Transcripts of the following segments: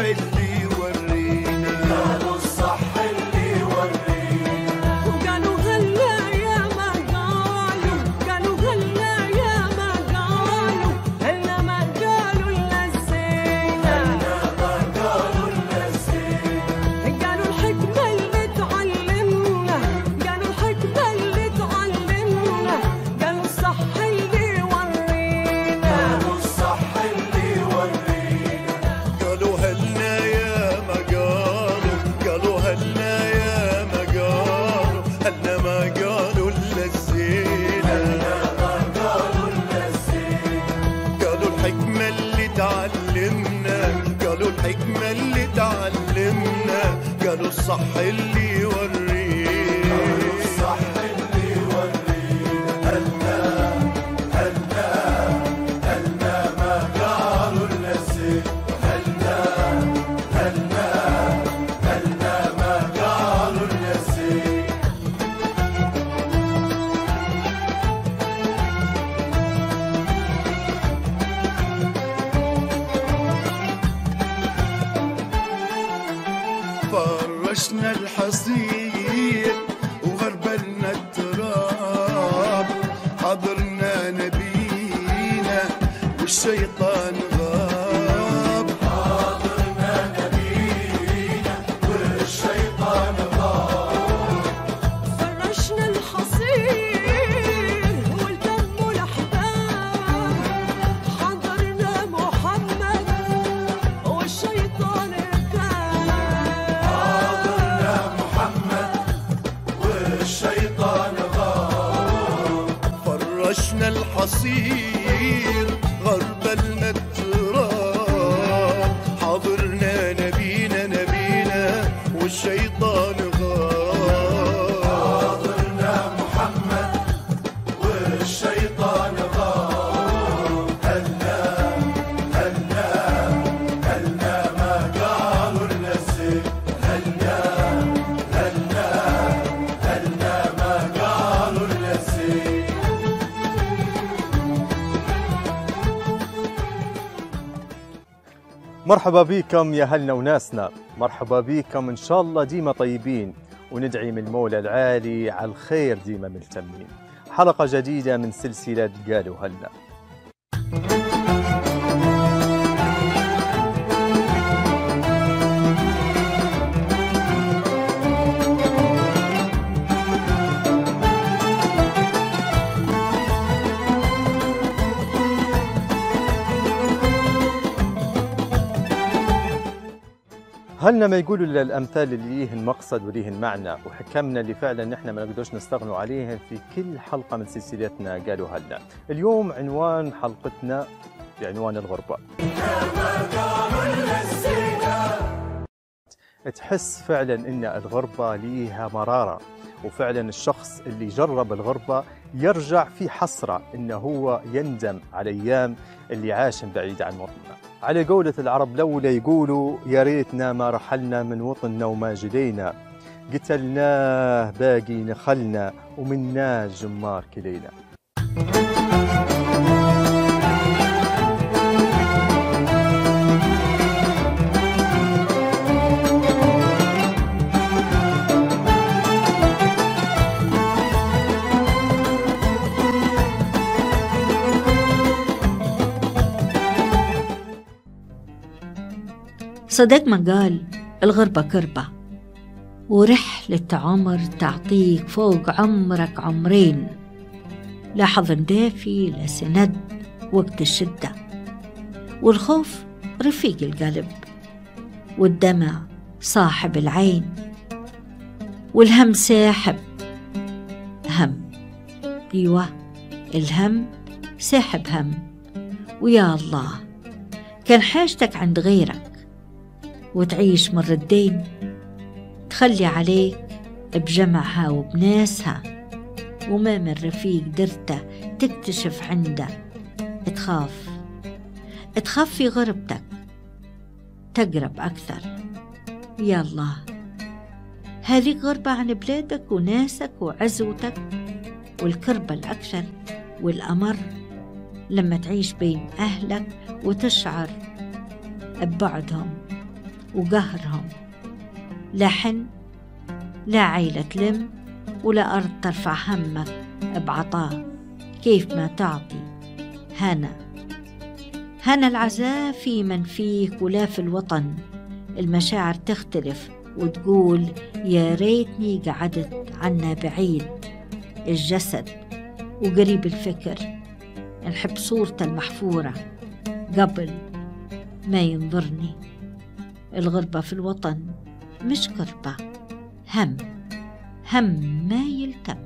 الصح الصح اللي يورينا الصح اللي يورينا هلنا هلنا هلنا ما قالوا الا الزينة هلنا هلنا هلنا ما قالوا الزينة فرشنا الحصير مرحبا بكم يا هلنا وناسنا. مرحبا بكم إن شاء الله ديما طيبين وندعي من المولى العالي على الخير ديما ملتمين. حلقة جديدة من سلسلة قالوا هلنا. هلنا ما يقولوا إلا الأمثال اللي ليهن مقصد وليهن معنى وحكمنا اللي فعلا نحن ما نقدرش نستغنوا عليهن في كل حلقة من سلسلتنا قالوا هلنا اليوم عنوان حلقتنا بعنوان الغربة. تحس فعلا إن الغربة ليها مرارة وفعلا الشخص اللي جرب الغربة يرجع في حسرة إنه هو يندم على أيام اللي عاش بعيد عن وطننا على قولة العرب لولا يقولوا يا ريتنا ما رحلنا من وطننا وما جلينا. قتلناه باقي نخلنا ومناه جمار كلينا. صدق ما قال الغربة كربة. ورحلة عمر تعطيك فوق عمرك عمرين. لا حضن دافي لا سند وقت الشدة. والخوف رفيق القلب. والدمع صاحب العين. والهم ساحب. هم. أيوه الهم ساحب هم. ويا الله كان حاجتك عند غيرك. وتعيش مر الدين. تخلي عليك بجمعها وبناسها. وما من رفيق درته تكتشف عنده. تخاف. تخاف في غربتك. تقرب أكثر. الله هذه غربة عن بلادك وناسك وعزوتك والكربة الأكثر والأمر. لما تعيش بين أهلك وتشعر ببعدهم وقهرهم. لا حن لا عيلة تلم ولا أرض ترفع همك بعطاء. كيف ما تعطي؟ هنا. هنا العزاء في من فيك ولا في الوطن. المشاعر تختلف وتقول يا ريتني قعدت عنا بعيد. الجسد وقريب الفكر. نحب صورته المحفورة قبل ما ينظرني. الغربة في الوطن مش كربة هم هم ما يلتم.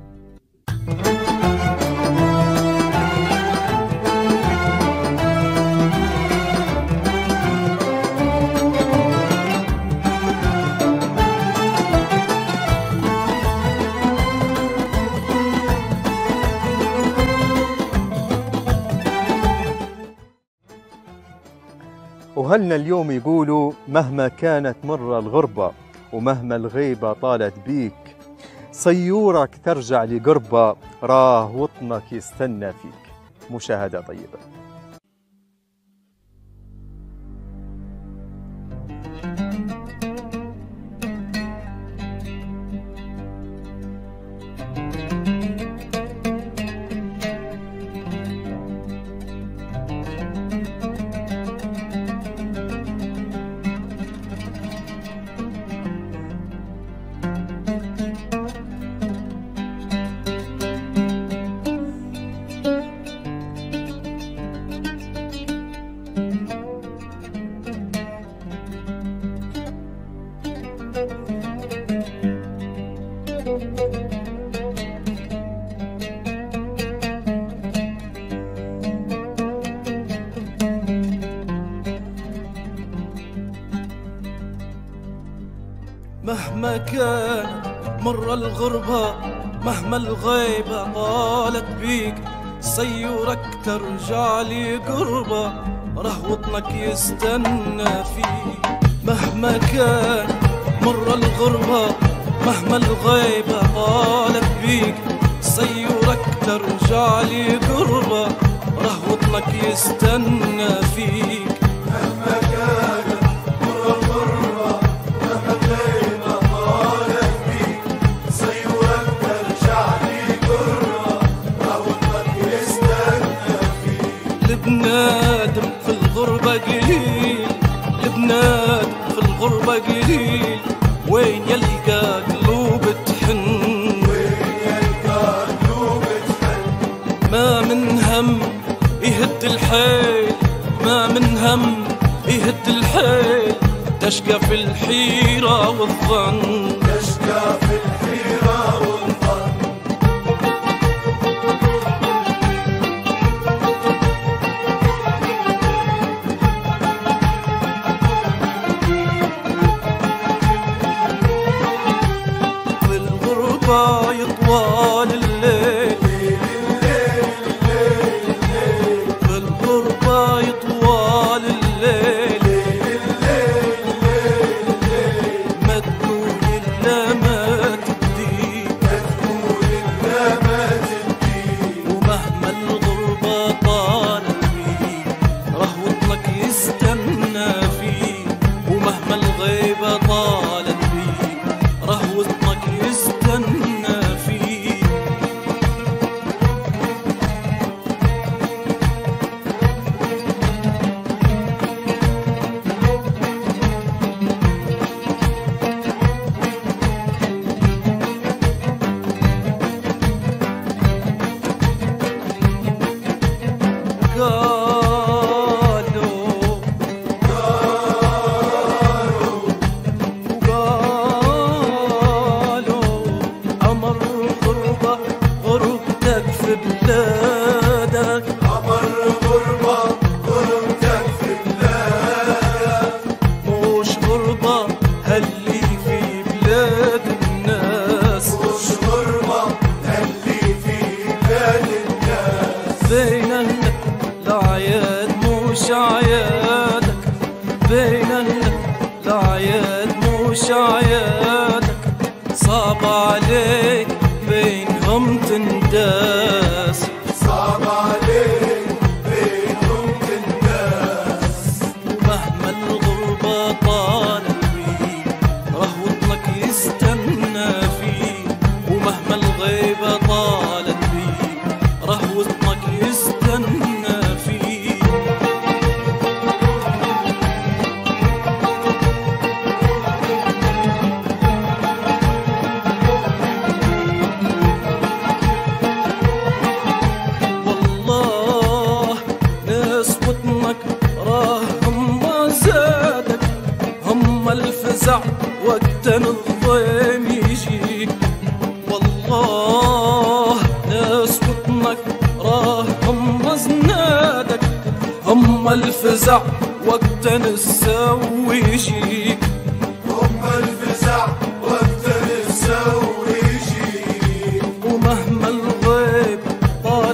وهلنا اليوم يقولوا مهما كانت مرة الغربة ومهما الغيبة طالت بيك صيورك ترجع لقربة راه وطنك يستنى فيك. مشاهدة طيبة. مهما كان مر الغربة مهما الغيبة طالت بيك سيورك ترجع لي قربة راه وطنك يستنى فيك. مهما كان مر الغربة مهما الغيبة طالت بيك سيورك ترجع لي قربة راه وطنك يستنى فيك. البنادم تشقى في الحيرة والظن. تشكى في الحيرة والظن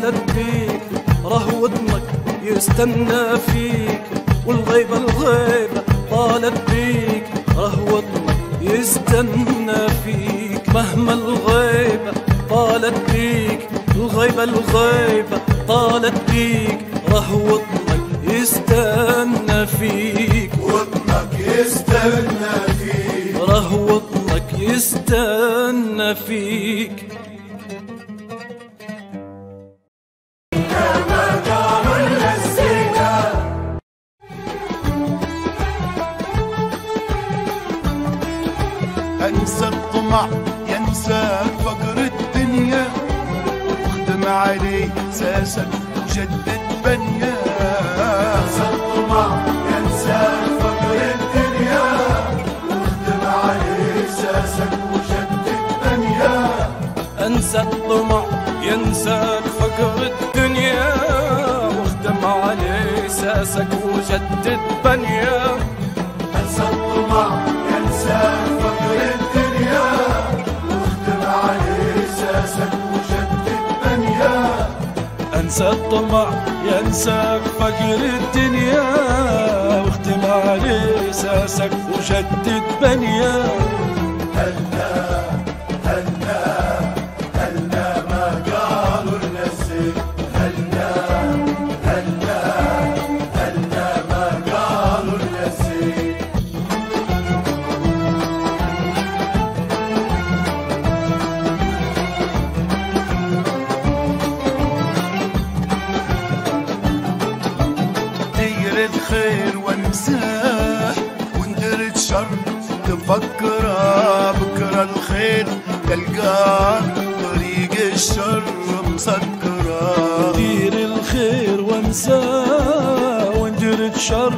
طالت بيك راه ودنك يستنى فيك. والغيبة الغيبة طالت بيك راه ودنك يستنى فيك. مهما الغيبة طالت بيك الغيبة الغيبة طالت بيك راه ودنك يستنى فيك. وطنك يستنى فيك. راه وطنك يستنى فيك. انسى الطمع ينساك فقر الدنيا. واخدم عليه ساسك وجدد بنيا. انسى الطمع ينسى فقر الدنيا. واخدم عليه ساسك وجدد بنيا. أنسى الطمع ينساك فقر الدنيا. واختم عليه ساسك وجدد بنيا. تلقاه طريق الشر مسكره دير الخير وانساه وندير الشر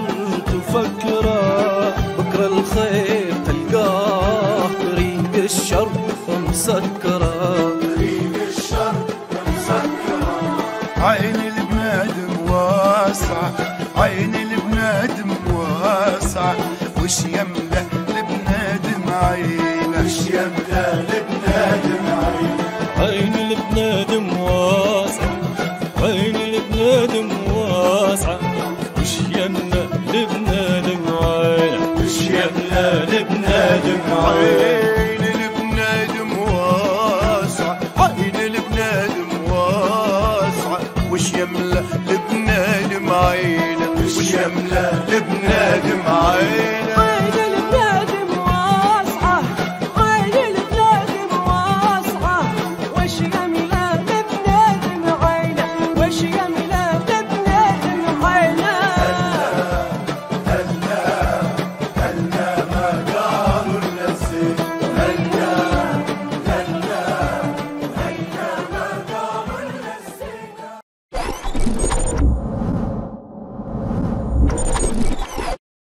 تفكره بكرة الخير تلقاه طريق الشر مسكره طريق الشر مسكره عين البنادم واسعة عين البنادم واسعة وش يملأ البنادم عينه وش يملأ البنادم